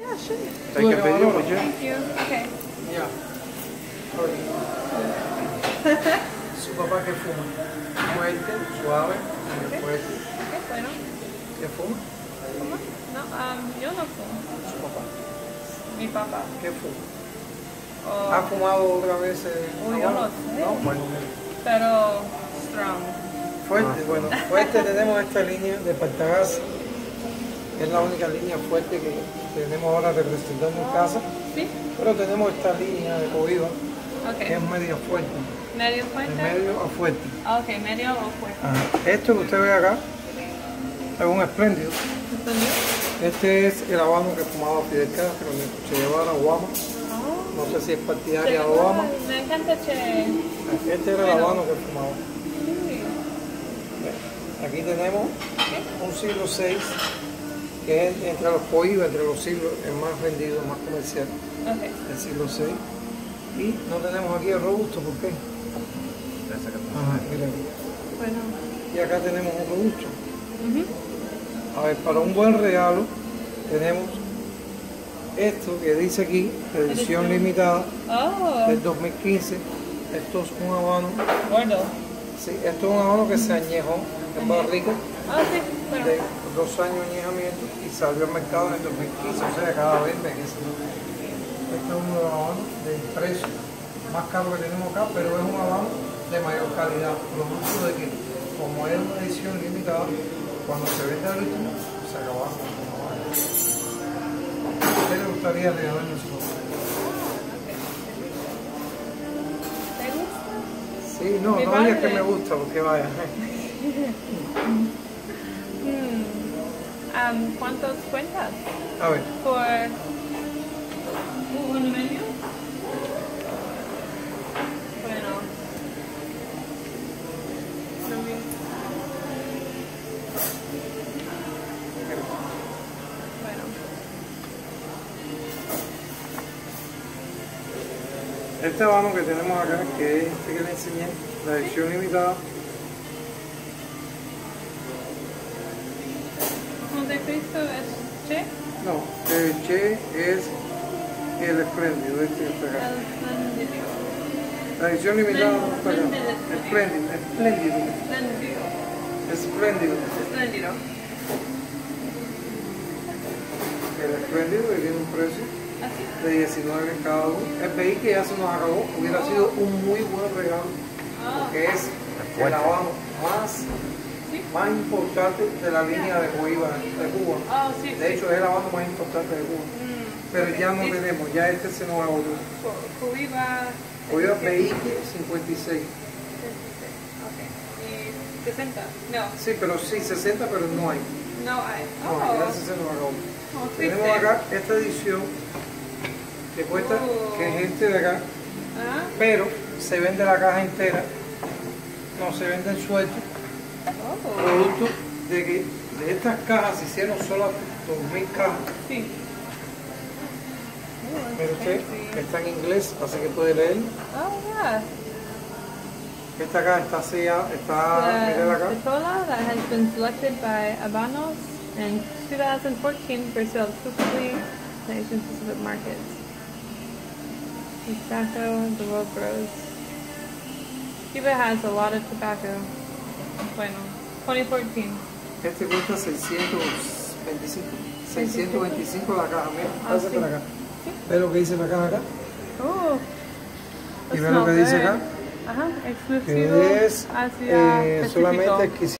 Yeah, sure. Take a video, would you? Thank you. Okay. Ya. Su papá que fuma. Fuerte, suave, fuerte. Okay, bueno. ¿Qué fuma? ¿Cómo? No, um, yo no fumo. Su papá. Mi papá. ¿Qué fuma? Oh, ¿Ha fumado otra vez? eh, Uy, yo no sé. No, bueno, pero strong. fuerte. Bueno, fuerte tenemos esta línea de Partagás. Es la única línea fuerte que tenemos ahora representando en casa. ¿Sí? Pero tenemos esta línea de Cohiba que es media fuerte. ¿Medio De fuerte? medio a fuerte. Ah, Ok, medio o fuerte. Ajá. Esto que usted ve acá es un espléndido. Este es el habano que fumaba Fidel Castro en Che Guevara, Obama. Oh. No sé si es partidaria de Obama. Me encanta Che. Este era el Bueno. habano que fumaba. Sí. Aquí tenemos un siglo VI, que es entre los cohibas, entre los siglos, el más vendido, el más comercial, Ok. el siglo VI. Y no tenemos aquí el robusto, ¿por qué? Ajá, mira. Bueno. Y acá tenemos un robusto. A ver, para un buen regalo tenemos esto que dice aquí, edición limitada Oh, del 2015. Esto es un habano, gordo. sí, esto es un habano que se añejó en barrica Ah, sí. Bueno. de dos años de añejamiento y salió al mercado en el 2015, o sea, cada vez envejece. Este es uno de los habanos del precio más caro que tenemos acá, pero es un habano de mayor calidad, producto de que como es una edición limitada, cuando se vende al último, se los habanos. ¿Qué le gustaría regalarle a su papá? ¿Te gusta? Sí, no, no digas que me gusta, porque vaya. Um, ¿Cuántos cuentas? A ver, Por un menú. Bueno. Bueno. este habano que tenemos acá, que es este que le enseñé, la edición limitada, Montecristo es Che. No, el Che es el espléndido, este acá. El Esplendido. La edición limitada no está acá. Espléndido, espléndido, espléndido. Esplendido. El espléndido tiene un precio de 19 cada uno. El veí que ya se nos acabó, hubiera sido un muy buen regalo, Ah, porque es el habano más, sí. más importante de la línea de Coiba de Cuba. Ah, sí. De hecho, es el habano más importante de Cuba. Mm. Pero ya no tenemos, ya este se nos agotó. Cu- Cuiva. Coiba veí 56. Ok. Y 60. No, Sí, pero sí, 60, pero no hay. no hay. No, Oh, ya ese se nos acabó. oh, Tenemos acá esta edición que cuesta, Oh. que es este de acá, Ah, pero se vende la caja entera, no se vende el suelto, oh. Producto de que de estas cajas se hicieron solo 2.000 cajas. Sí. Oh, Mire usted, está en inglés, así que puede leer. Oh, yeah. Esta caja está sellada, ah, está, mire la The caja. Vitola that has been selected by Habanos in 2014 for sale exclusively in Asian Pacific markets. Tobacco, the world grows. Cuba has a lot of tobacco. Bueno, 2014. Este cuesta 625. 625 la caja, mira, Ah, pásate sí. para acá. Ve lo que dice la caja acá. Oh, Y ve lo que dice acá. Ajá, exclusivo Que es hacia eh, solamente exquisito.